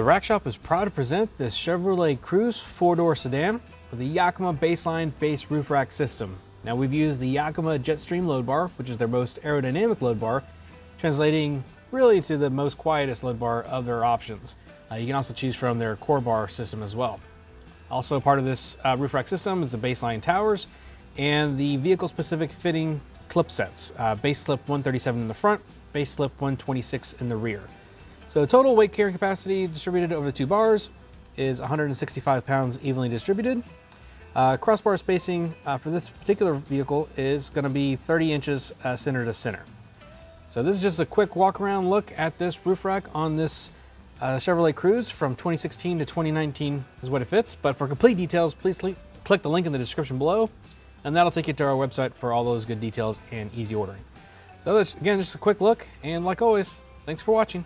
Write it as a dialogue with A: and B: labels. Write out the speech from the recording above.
A: The Rack Shop is proud to present this Chevrolet Cruze four-door sedan with the Yakima Baseline base roof rack system. Now we've used the Yakima Jetstream load bar, which is their most aerodynamic load bar, translating really to the most quietest load bar of their options. Uh, you can also choose from their core bar system as well. Also part of this uh, roof rack system is the baseline towers and the vehicle specific fitting clip sets. Uh, BaseClip 137 in the front, BaseClip 126 in the rear. So total weight carrying capacity distributed over the two bars is 165 pounds evenly distributed. Uh, crossbar spacing uh, for this particular vehicle is going to be 30 inches uh, center to center. So this is just a quick walk around look at this roof rack on this uh, Chevrolet Cruze from 2016 to 2019 is what it fits. But for complete details, please click the link in the description below and that'll take you to our website for all those good details and easy ordering. So that's, again, just a quick look and like always, thanks for watching.